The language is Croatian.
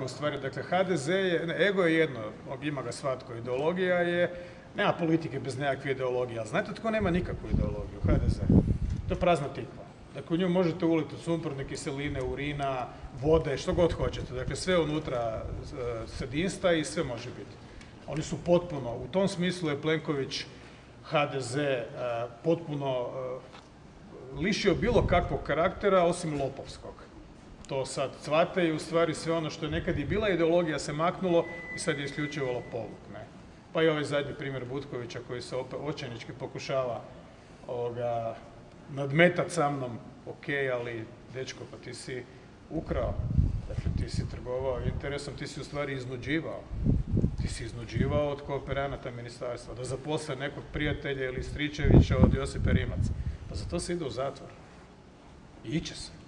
U stvari, dakle, HDZ je, ne, ego je jedno, ima ga svatko, ideologija je, nema politike bez nekakve ideologije, ali znate tko nema nikakvu ideologiju? HDZ. To je prazna tikva. Dakle, u nju možete uliti sumporne kiseline, urina, vode, što god hoćete. Dakle, sve unutra e, sedinsta i sve može biti. Oni su potpuno, u tom smislu je Plenković HDZ e, potpuno e, lišio bilo kakvog karaktera osim lopovskog. To sad cvate i u stvari sve ono što je nekad i bila ideologija se maknulo i sad je isključivo lopovluk. Ne? Pa i ovaj zadnji primjer Butkovića koji se opet očajnički pokušava ovoga, nadmetat sa mnom, ok, ali dečko, pa ti si ukrao, dakle ti si trgovao interesom, ti si u stvari iznuđivao. Ti si iznuđivao od kooperanata ministarstva, da zaposle nekog prijatelja ili Stričevića od Josipe Rimac. Pa za to se ide u zatvor. I iće se.